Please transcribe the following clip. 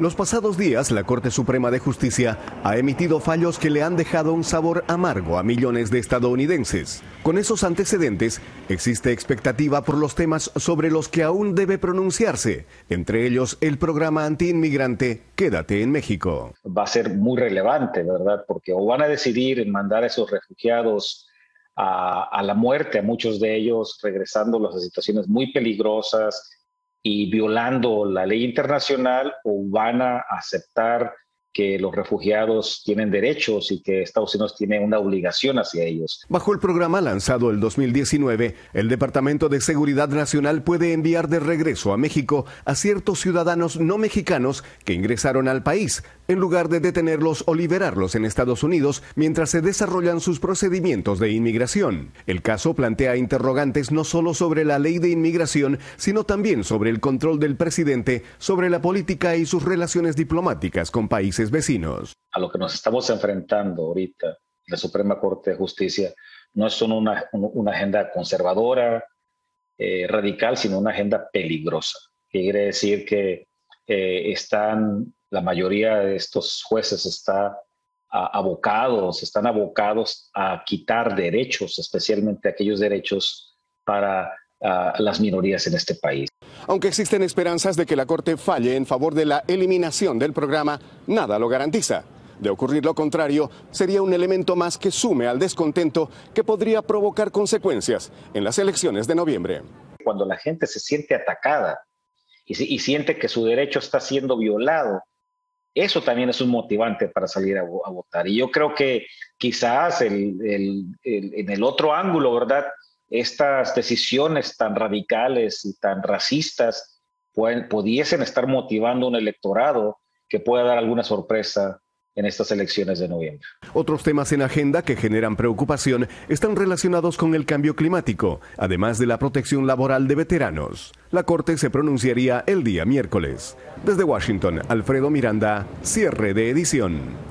Los pasados días, la Corte Suprema de Justicia ha emitido fallos que le han dejado un sabor amargo a millones de estadounidenses. Con esos antecedentes, existe expectativa por los temas sobre los que aún debe pronunciarse, entre ellos el programa antiinmigrante Quédate en México. Va a ser muy relevante, ¿verdad? Porque o van a decidir mandar a esos refugiados a, a la muerte, a muchos de ellos regresándolos a situaciones muy peligrosas, y violando la ley internacional o van a aceptar que los refugiados tienen derechos y que Estados Unidos tiene una obligación hacia ellos. Bajo el programa lanzado el 2019, el Departamento de Seguridad Nacional puede enviar de regreso a México a ciertos ciudadanos no mexicanos que ingresaron al país, en lugar de detenerlos o liberarlos en Estados Unidos mientras se desarrollan sus procedimientos de inmigración. El caso plantea interrogantes no solo sobre la ley de inmigración, sino también sobre el control del presidente sobre la política y sus relaciones diplomáticas con países vecinos. A lo que nos estamos enfrentando ahorita, la Suprema Corte de Justicia, no es solo una, agenda conservadora, eh, radical, sino una agenda peligrosa. Quiere decir que eh, están, la mayoría de estos jueces está abocados, están abocados a quitar derechos, especialmente aquellos derechos para las minorías en este país. Aunque existen esperanzas de que la Corte falle en favor de la eliminación del programa, nada lo garantiza. De ocurrir lo contrario, sería un elemento más que sume al descontento que podría provocar consecuencias en las elecciones de noviembre. Cuando la gente se siente atacada y, siente que su derecho está siendo violado, eso también es un motivante para salir a, votar. Y yo creo que quizás en el otro ángulo, ¿verdad? estas decisiones tan radicales y tan racistas pueden, pudiesen estar motivando un electorado que pueda dar alguna sorpresa en estas elecciones de noviembre. Otros temas en agenda que generan preocupación están relacionados con el cambio climático, además de la protección laboral de veteranos. La Corte se pronunciaría el día miércoles. Desde Washington, Alfredo Miranda, cierre de edición.